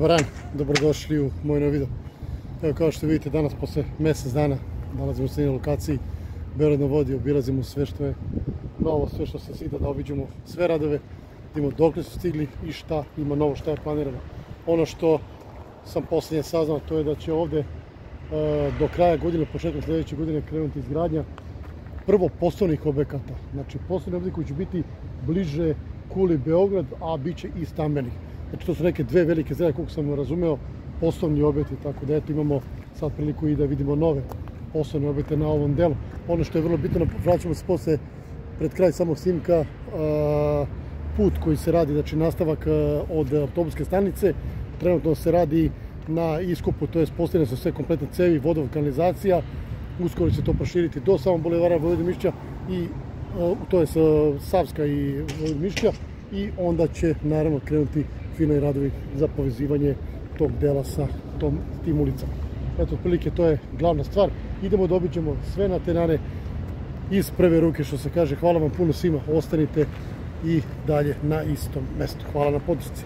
Dobar dan, dobrodošli u moj novi video. Evo kao što vidite danas posle mjesec dana nalazimo se na lokaciji Beograd na vodi, obilazimo sve što je novo, sve što se sida da obiđemo sve radove, da imamo dok su stigli i šta ima novo, šta je planirano. Ono što sam posljednje saznao to je da će ovde e, do kraja godine, početkom sljedeće godine krenuti izgradnja prvo poslovnih objekata. Znači poslovni objekti koji će biti bliže Kuli Beograd, a bit će i stambenih. Znači to su neke dve velike zgrade, koliko sam razumeo, poslovni objekti, tako da eto imamo sad priliku i da vidimo nove poslovne objekte na ovom delu. Ono što je vrlo bitno, vraćamo se posle pred kraj samog snimka, put koji se radi, znači nastavak od autobuske stanice, trenutno se radi na iskupu, to je postavljene su sve kompletne cevi, vodov, kanalizacija, uskoro će to proširiti do samog bulevara Vojvode Mišća i to je Savska i Vojvode Mišća i onda će naravno krenuti finalni radovi za povezivanje tog dela sa tom, tim ulicama. Eto, otprilike to je glavna stvar. Idemo da obiđemo sve na tenane iz prve ruke, što se kaže. Hvala vam puno svima, ostanite i dalje na istom mestu. Hvala na podršci.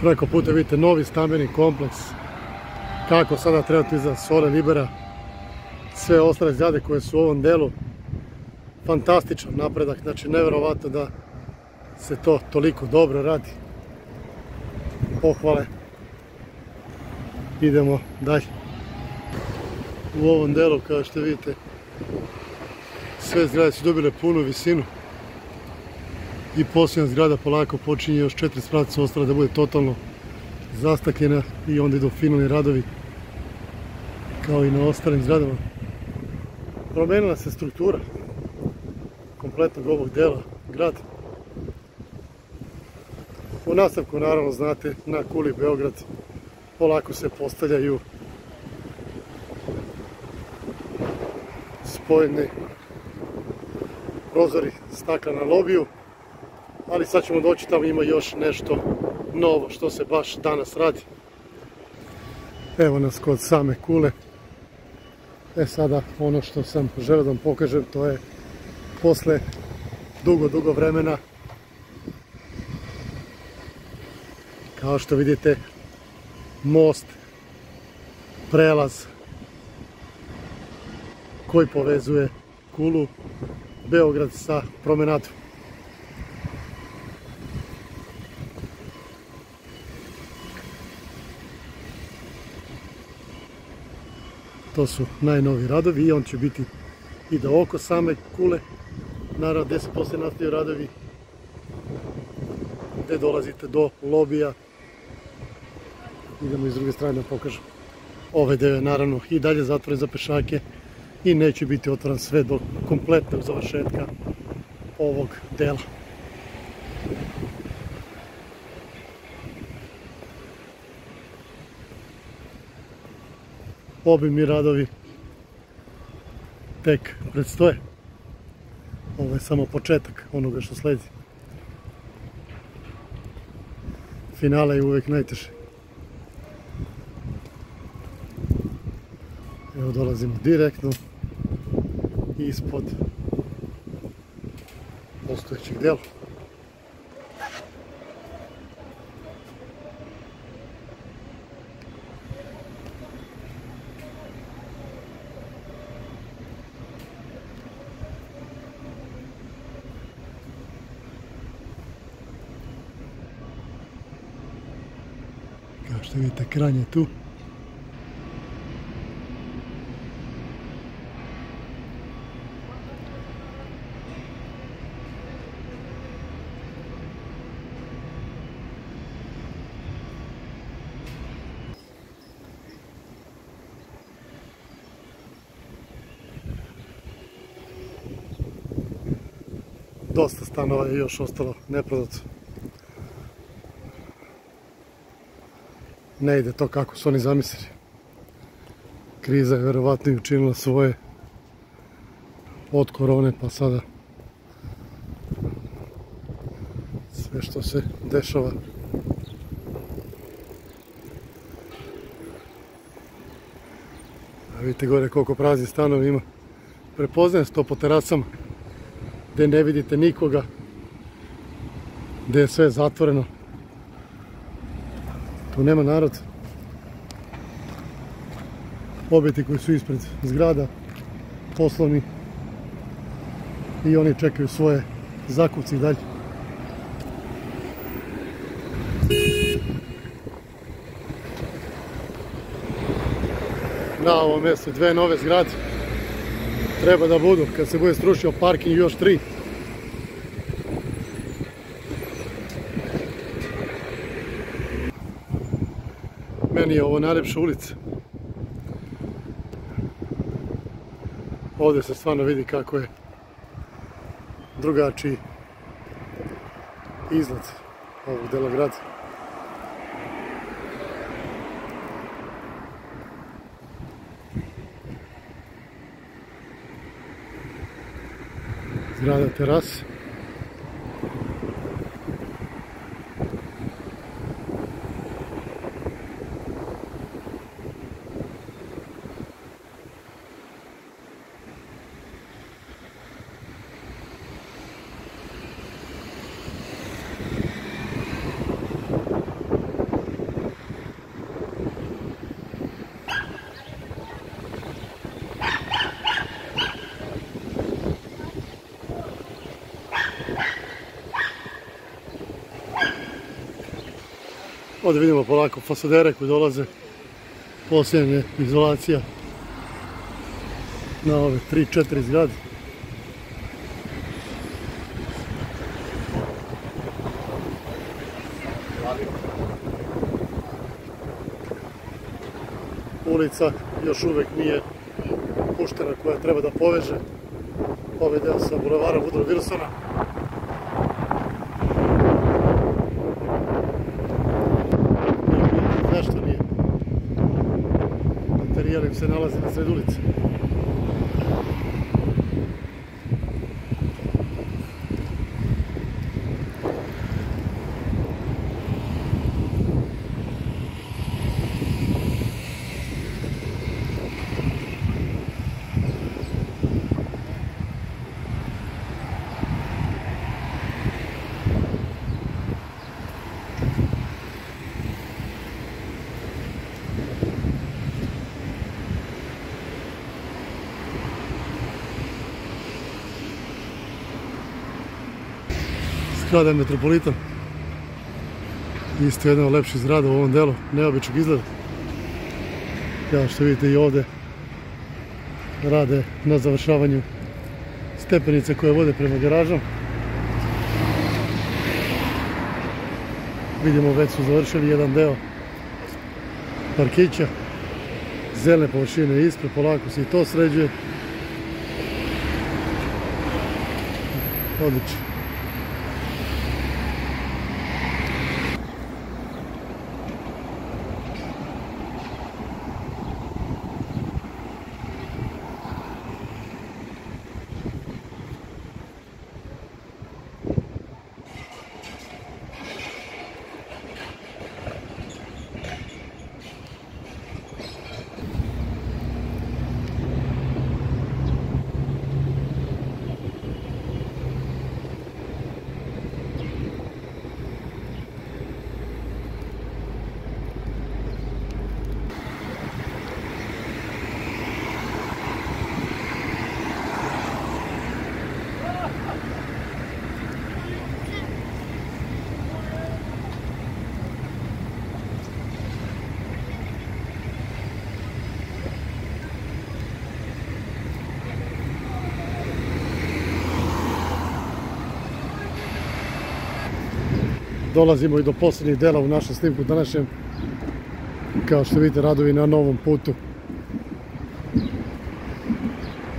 Preko puta vidite novi stambeni kompleks kako sada trebati za Sole Libera sve ostale zgrade koje su u ovom delu fantastičan napredak, znači nevjerovatno da se to toliko dobro radi. Pohvale. Idemo dalje. U ovom delu, kao što vidite, sve zgrade su dobile punu visinu i posljedna zgrada polako počinje, još četiri sprata su da bude totalno zastakljena i onda idu finalni radovi kao i na ostalim zgradama. Promenila se struktura kompletnog ovog dela grada. U nastavku naravno znate na kuli Beograd polako se postavljaju spojeni prozori stakla na lobiju ali sad ćemo doći tamo ima još nešto novo što se baš danas radi evo nas kod same kule e sada ono što sam želeo da vam pokažem to je posle dugo, dugo vremena. Kao što vidite, most, prelaz koji povezuje Kulu, Beograd sa promenadom. To su najnovi radovi i on će biti i da oko same kule naravno gde se posle nastavljaju radovi? Gde dolazite? Do lobija? Idemo iz druge strane da pokažem ovaj deo naravno i dalje zatvoren za pešake i neće biti otvoran sve do kompletnog završetka ovog dela. Obimni radovi tek predstoje ovo je samo početak onoga što sledi. Finale je uvek najteže. Evo dolazimo direktno ispod postojećeg dela. Što vidite, kran je tu. Dosta stanova je još ostalo neprodato. Ne ide to kako su oni zamislili. Kriza je verovatno i učinila svoje od korone pa sada sve što se dešava. A vidite gore koliko prazni stanovi ima. Prepoznajem se to po terasama. gdje ne vidite nikoga, gdje je sve zatvoreno. Tu nema narod. Objeti koji su ispred zgrada, poslovni i oni čekaju svoje zakupci i dalje. Na ovom mjestu dve nove zgrade. Treba da budu kad se bude strušio parking još tri. Meni je ovo najljepša ulica. Ovdje se stvarno vidi kako je drugačiji izgled ovog dela grada. Zgrada terase. Ovdje vidimo polako fasadere koji dolaze. Posljednje izolacija na ove 3-4 zgrade. Ulica još uvijek nije puštena koja treba da poveže ovaj deo sa bulevara Vudro Vilsona. Zašto nije? Im se nalazi na sred ulice. Zgrada je Metropolitan. Isto jedna od lepših zgrada u ovom delu, neobičnog izgleda. Kao što vidite i ovdje rade na završavanju stepenice koje vode prema garažom. Vidimo već su završili jedan deo parkića. Zelene površine ispred, polako se i to sređuje. Odlično. Dolazimo i do posljednjih dela u našem snimku današnjem. Kao što vidite, radovi na novom putu.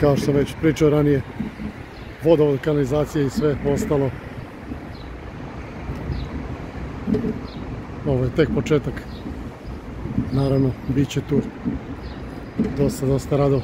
Kao što sam već pričao ranije, vodovod, kanalizacija i sve ostalo. Ovo je tek početak. Naravno, bit će tu dosta, dosta radova.